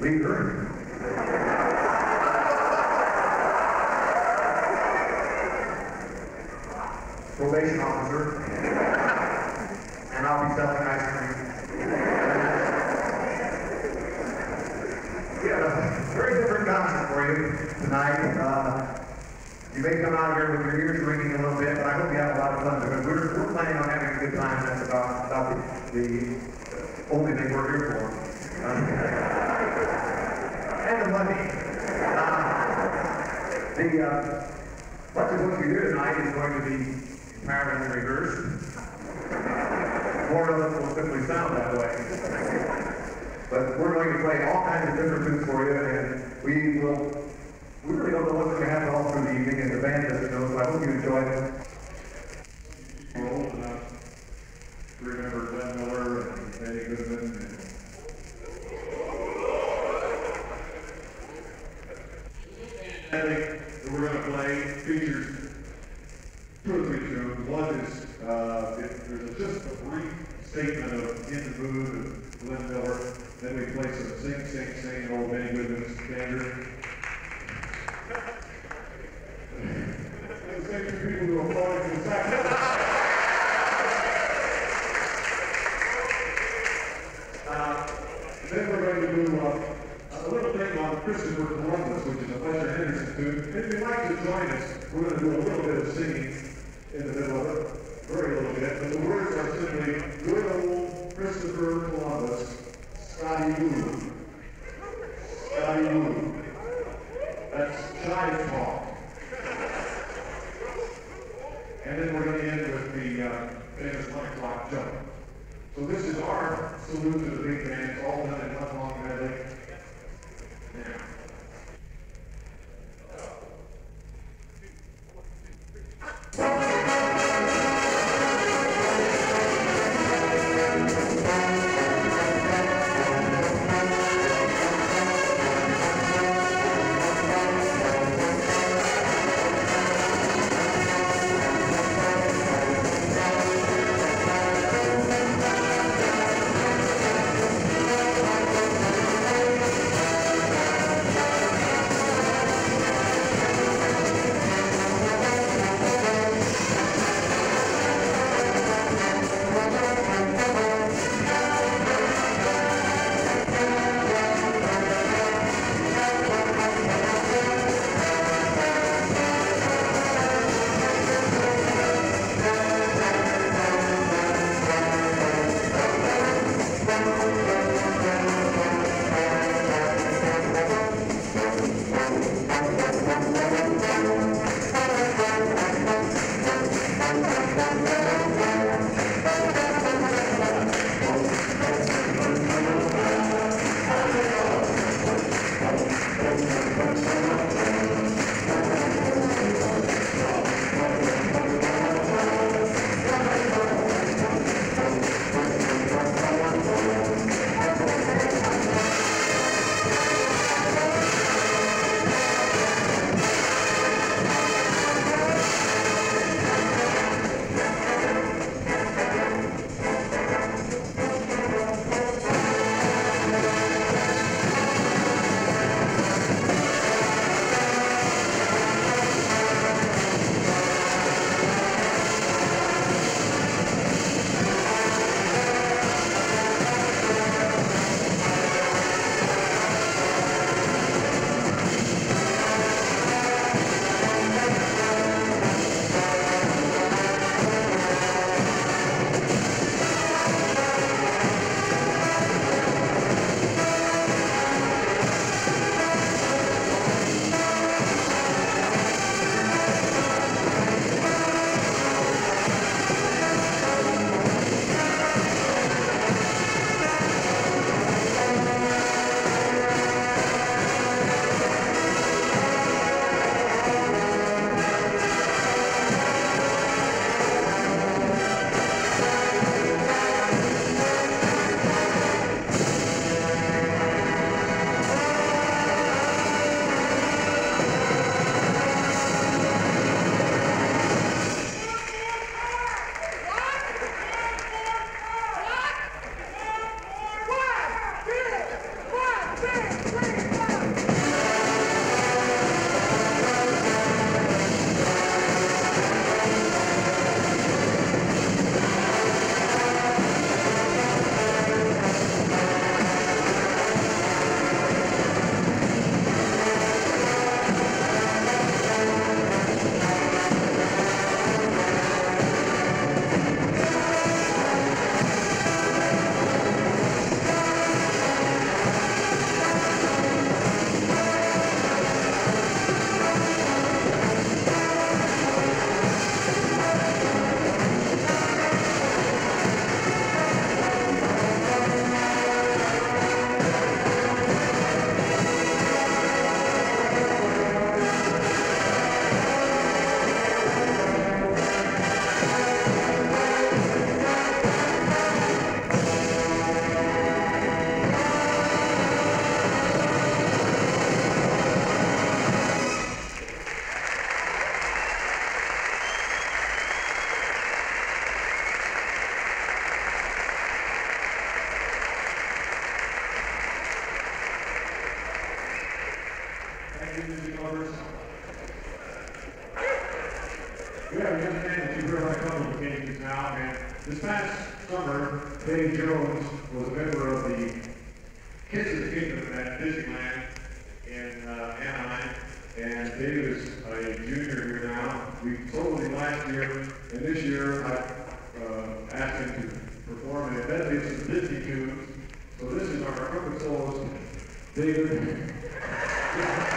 leader. Probation officer. And I'll be selling ice cream. We have a very different concert for you tonight. Uh, you may come out here with your ears ringing a little bit, but I hope you have a lot of fun because we're, we're planning on having a good time. That's about, about the, the only thing we're here for. and the money. Uh, uh, much of what you hear tonight is going to be entirely rehearsed. More of it will simply sound that way. But we're going to play all kinds of different tunes for you, and we will, we really don't know what's going to happen all through the evening, and the band doesn't know, so I hope you enjoy it. We're old enough to remember Glenn Miller and Benny Goodman and Eddie that we're gonna play features two or three tunes. One is, uh, it, there's a- just a brief statement of In the Mood of Glenn Miller. Then we play some Sing, Sing, Sing, old Benny Goodman standard. And the same two people who are falling to the saxophone. Uh, Then we're going to do uh, a little thing on Christopher Columbus, which is a Fletcher Henderson tune. If you'd like to join us, we're going to do a little bit of singing in the middle of it, very little bit. But the words are simply, good old Christopher Columbus, Scotty Woo. Scotty Woo. At Disneyland in uh, Anaheim, and Dave is a junior here now. We sold him last year, and this year I uh, asked him to perform a medley of some Disney tunes. So this is our trumpet soloist, David.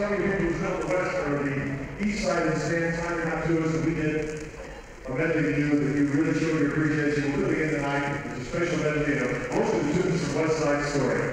Some you people who the west or the east side of the stand, time out to us, and we did a medley to you that you really showed your appreciation. We'll do it again tonight. It's a special medley most of the tunes from West Side Story.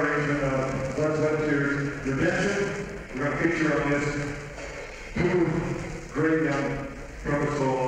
arrangement of Blood, Sweat, Tears, Redemption. We're going to feature on this two great young trumpet solo